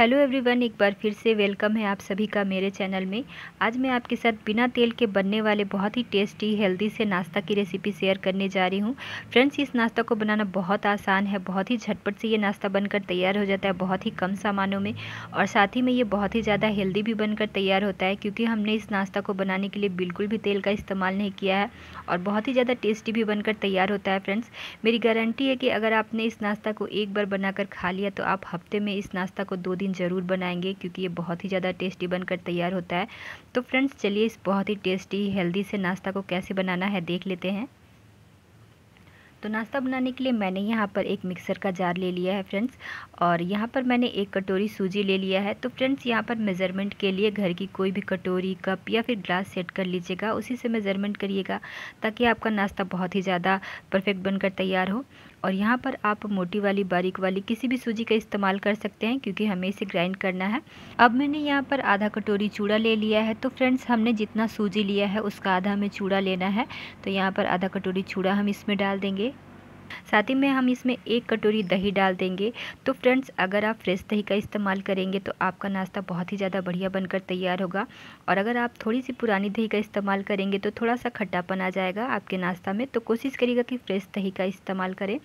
Hello everyone, एक बार फिर से वेलकम है आप सभी का मेरे चैनल में। आज मैं आपके साथ बिना तेल के बनने वाले बहुत ही टेस्टी, हेल्दी से नाश्ता की रेसिपी शेयर करने जा रही हूँ। फ्रेंड्स, इस नाश्ता को बनाना बहुत आसान है, बहुत ही झटपट से ये नाश्ता बनकर तैयार हो जाता है बहुत ही कम सामानों में और साथ ही में ये बहुत ही ज़्यादा हेल्दी भी बनकर तैयार होता है क्योंकि हमने इस नाश्ता को बनाने के लिए बिल्कुल भी तेल का इस्तेमाल नहीं किया है और बहुत ही ज़्यादा टेस्टी भी बनकर तैयार होता है फ्रेंड्स। मेरी गारंटी है कि अगर आपने इस नाश्ता को एक बार बनाकर खा लिया तो आप हफ़्ते में इस नाश्ता को दो दिन दिन ज़रूर बनाएँगे क्योंकि ये बहुत ही ज़्यादा टेस्टी बनकर तैयार होता है। तो फ्रेंड्स चलिए इस बहुत ही टेस्टी हेल्दी से नाश्ता को कैसे बनाना है देख लेते हैं। तो नाश्ता बनाने के लिए मैंने यहाँ पर एक मिक्सर का जार ले लिया है फ्रेंड्स और यहाँ पर मैंने एक कटोरी सूजी ले लिया है। तो फ्रेंड्स यहाँ पर मेज़रमेंट के लिए घर की कोई भी कटोरी कप या फिर ग्लास सेट कर लीजिएगा, उसी से मेज़रमेंट करिएगा, ताकि आपका नाश्ता बहुत ही ज़्यादा परफेक्ट बनकर तैयार हो। और यहाँ पर आप मोटी वाली, बारीक वाली किसी भी सूजी का इस्तेमाल कर सकते हैं क्योंकि हमें इसे ग्राइंड करना है। अब मैंने यहाँ पर आधा कटोरी चूड़ा ले लिया है। तो फ्रेंड्स, हमने जितना सूजी लिया है, उसका आधा हमें चूड़ा लेना है। तो यहाँ पर आधा कटोरी चूड़ा हम इसमें डाल देंगे। साथ ही में हम इसमें एक कटोरी दही डाल देंगे। तो फ्रेंड्स, अगर आप फ्रेश दही का इस्तेमाल करेंगे तो आपका नाश्ता बहुत ही ज़्यादा बढ़िया बनकर तैयार होगा। और अगर आप थोड़ी सी पुरानी दही का इस्तेमाल करेंगे तो थोड़ा सा खट्टापन आ जाएगा आपके नाश्ता में। तो कोशिश करिएगा कि फ्रेश दही का इस्तेमाल करें।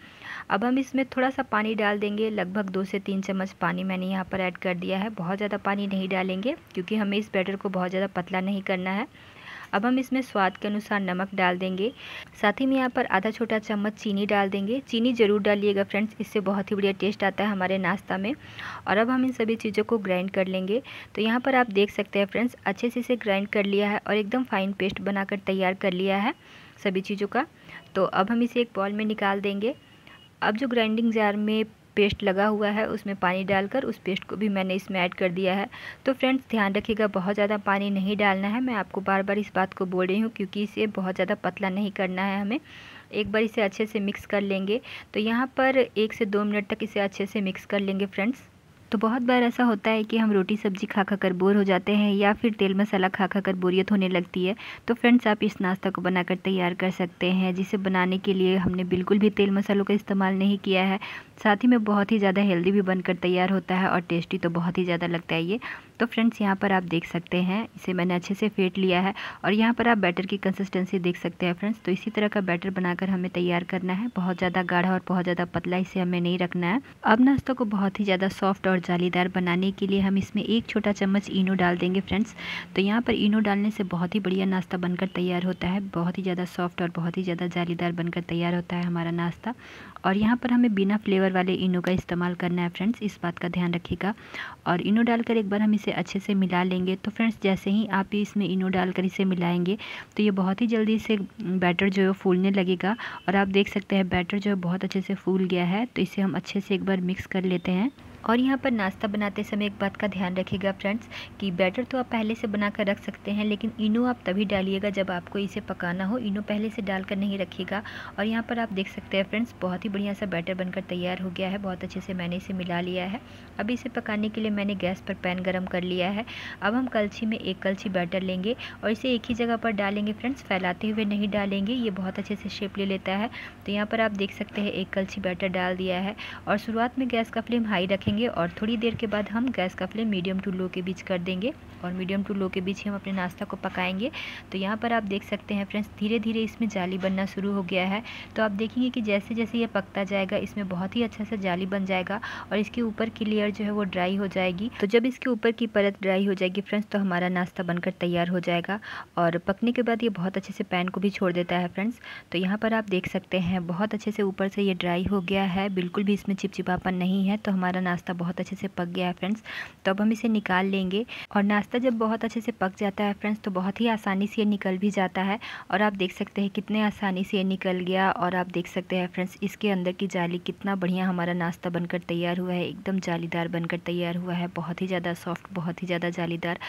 अब हम इसमें थोड़ा सा पानी डाल देंगे। लगभग दो से तीन चम्मच पानी मैंने यहाँ पर ऐड कर दिया है। बहुत ज़्यादा पानी नहीं डालेंगे, क्योंकि हमें इस बैटर को बहुत ज़्यादा पतला नहीं करना है। अब हम इसमें स्वाद के अनुसार नमक डाल देंगे। साथ ही में यहाँ पर आधा छोटा चम्मच चीनी डाल देंगे। चीनी ज़रूर डालिएगा फ्रेंड्स, इससे बहुत ही बढ़िया टेस्ट आता है हमारे नाश्ता में। और अब हम इन सभी चीज़ों को ग्राइंड कर लेंगे। तो यहाँ पर आप देख सकते हैं फ्रेंड्स, अच्छे से इसे ग्राइंड कर लिया है और एकदम फाइन पेस्ट बनाकर तैयार कर लिया है सभी चीज़ों का। तो अब हम इसे एक बॉल में निकाल देंगे। अब जो ग्राइंडिंग जार में पेस्ट लगा हुआ है, उसमें पानी डालकर उस पेस्ट को भी मैंने इसमें ऐड कर दिया है। तो फ्रेंड्स, ध्यान रखिएगा, बहुत ज़्यादा पानी नहीं डालना है। मैं आपको बार बार इस बात को बोल रही हूँ, क्योंकि इसे बहुत ज़्यादा पतला नहीं करना है हमें। एक बार इसे अच्छे से मिक्स कर लेंगे। तो यहाँ पर एक से दो मिनट तक इसे अच्छे से मिक्स कर लेंगे फ्रेंड्स। तो बहुत बार ऐसा होता है कि हम रोटी सब्ज़ी खा खा कर बोर हो जाते हैं या फिर तेल मसाला खा खा कर बोरियत होने लगती है। तो फ्रेंड्स, आप इस नाश्ता को बनाकर तैयार कर सकते हैं, जिसे बनाने के लिए हमने बिल्कुल भी तेल मसालों का इस्तेमाल नहीं किया है। साथ ही में बहुत ही ज़्यादा हेल्दी भी बनकर तैयार होता है और टेस्टी तो बहुत ही ज़्यादा लगता है ये। तो फ्रेंड्स यहाँ पर आप देख सकते हैं, इसे मैंने अच्छे से फेंट लिया है और यहाँ पर आप बैटर की कंसिस्टेंसी देख सकते हैं फ्रेंड्स तो इसी तरह का बैटर बनाकर हमें तैयार करना है। बहुत ज़्यादा गाढ़ा और बहुत ज़्यादा पतला इसे हमें नहीं रखना है। अब नाश्ता को बहुत ही ज़्यादा सॉफ्ट और जालीदार बनाने के लिए हम इसमें एक छोटा चम्मच इनो डाल देंगे फ्रेंड्स तो यहाँ पर इनो डालने से बहुत ही बढ़िया नाश्ता बनकर तैयार होता है। बहुत ही ज़्यादा सॉफ्ट और बहुत ही ज़्यादा जालीदार बनकर तैयार होता है हमारा नाश्ता। और यहाँ पर हमें बिना फ्लेवर वाले इनो का इस्तेमाल करना है फ्रेंड्स इस बात का ध्यान रखिएगा। और इनो डालकर एक बार हम इसे अच्छे से मिला लेंगे। तो फ्रेंड्स जैसे ही आप इसमें इनो डालकर इसे मिलाएँगे तो ये बहुत ही जल्दी से बैटर जो है फूलने लगेगा। और आप देख सकते हैं बैटर जो है बहुत अच्छे से फूल गया है। तो इसे हम अच्छे से एक बार मिक्स कर लेते हैं। और यहाँ पर नाश्ता बनाते समय एक बात का ध्यान रखिएगा फ्रेंड्स कि बैटर तो आप पहले से बना कर रख सकते हैं, लेकिन इनो आप तभी डालिएगा जब आपको इसे पकाना हो। इनो पहले से डालकर नहीं रखिएगा। और यहाँ पर आप देख सकते हैं फ्रेंड्स बहुत ही बढ़िया सा बैटर बनकर तैयार हो गया है। बहुत अच्छे से मैंने इसे मिला लिया है। अब इसे पकाने के लिए मैंने गैस पर पैन गर्म कर लिया है। अब हम कलछी में एक कलछी बैटर लेंगे और इसे एक ही जगह पर डालेंगे फ्रेंड्स फैलाते हुए नहीं डालेंगे। ये बहुत अच्छे से शेप ले लेता है। तो यहाँ पर आप देख सकते हैं, एक कलछी बैटर डाल दिया है। और शुरुआत में गैस का फ्लेम हाई रखेंगे देंगे और थोड़ी देर के बाद हम गैस का फ्लेम मीडियम टू लो के बीच कर देंगे और मीडियम टू लो के बीच ही हम अपने नाश्ता को पकाएँगे। तो यहाँ पर आप देख सकते हैं फ्रेंड्स धीरे धीरे इसमें जाली बनना शुरू हो गया है। तो आप देखेंगे कि जैसे जैसे ये पकता जाएगा, इसमें बहुत ही अच्छा सा जाली बन जाएगा और इसके ऊपर की लेयर जो है वो ड्राई हो जाएगी। तो जब इसके ऊपर की परत ड्राई हो जाएगी फ्रेंड्स तो हमारा नाश्ता बनकर तैयार हो जाएगा और पकने के बाद ये बहुत अच्छे से पैन को भी छोड़ देता है फ्रेंड्स। तो यहाँ पर आप देख सकते हैं, बहुत अच्छे से ऊपर से ये ड्राई हो गया है, बिल्कुल भी इसमें चिपचिपापन नहीं है। तो हमारा नाश्ता नाश्ता बहुत अच्छे से पक गया है फ्रेंड्स तो अब हम इसे निकाल लेंगे। और नाश्ता जब बहुत अच्छे से पक जाता है फ्रेंड्स तो बहुत ही आसानी से ये निकल भी जाता है। और आप देख सकते हैं कितने आसानी से ये निकल गया और आप देख सकते हैं फ्रेंड्स, इसके अंदर की जाली कितना बढ़िया हमारा नाश्ता बनकर तैयार हुआ है। एकदम जालीदार बनकर तैयार हुआ है, बहुत ही ज़्यादा सॉफ्ट, बहुत ही ज़्यादा जालीदार।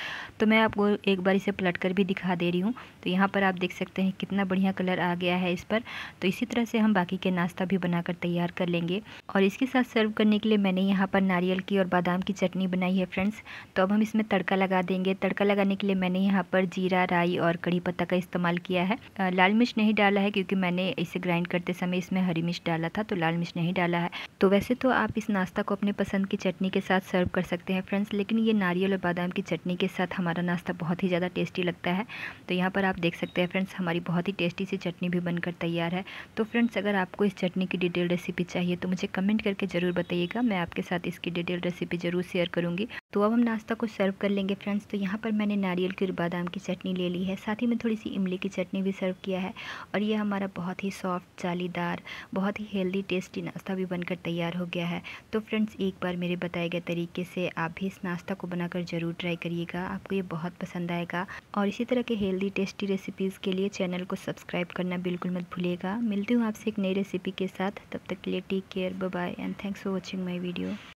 तो मैं आपको एक बार इसे पलट कर भी दिखा दे रही हूँ। तो यहाँ पर आप देख सकते हैं कितना बढ़िया कलर आ गया है इस पर। तो इसी तरह से हम बाकी के नाश्ता भी बनाकर तैयार कर लेंगे। और इसके साथ सर्व करने के लिए मैंने यहाँ पर नारियल की और बादाम की चटनी बनाई है फ्रेंड्स तो अब हम इसमें तड़का लगा देंगे। तड़का लगाने के लिए मैंने यहाँ पर जीरा, राई और कड़ी पत्ता का इस्तेमाल किया है। लाल मिर्च नहीं डाला है क्योंकि मैंने इसे ग्राइंड करते समय इसमें हरी मिर्च डाला था तो लाल मिर्च नहीं डाला है। तो वैसे तो आप इस नाश्ता को अपने पसंद की चटनी के साथ सर्व कर सकते हैं फ्रेंड्स लेकिन ये नारियल और बादाम की चटनी के साथ हमारा नाश्ता बहुत ही ज़्यादा टेस्टी लगता है। तो यहाँ पर आप देख सकते हैं फ्रेंड्स हमारी बहुत ही टेस्टी सी चटनी भी बनकर तैयार है। तो फ्रेंड्स अगर आपको इस चटनी की डिटेल रेसिपी चाहिए तो मुझे कमेंट करके ज़रूर बताइएगा। मैं आपके साथ इसकी डिटेल रेसिपी ज़रूर शेयर करूँगी। तो अब हम नाश्ता को सर्व कर लेंगे फ्रेंड्स तो यहाँ पर मैंने नारियल की और बादाम की चटनी ले ली है। साथ ही में थोड़ी सी इमली की चटनी भी सर्व किया है। और ये हमारा बहुत ही सॉफ्ट जालीदार, बहुत ही हेल्दी टेस्टी नाश्ता भी बनकर तैयार हो गया है। तो फ्रेंड्स एक बार मेरे बताए गए तरीके से आप भी इस नाश्ता को बनाकर ज़रूर ट्राई करिएगा। आपको ये बहुत पसंद आएगा। और इसी तरह के हेल्दी टेस्टी रेसिपीज़ के लिए चैनल को सब्सक्राइब करना बिल्कुल मत भूलिएगा। मिलती हूँ आपसे एक नई रेसिपी के साथ। तब तक के लिए take care bye and thanks for watching my video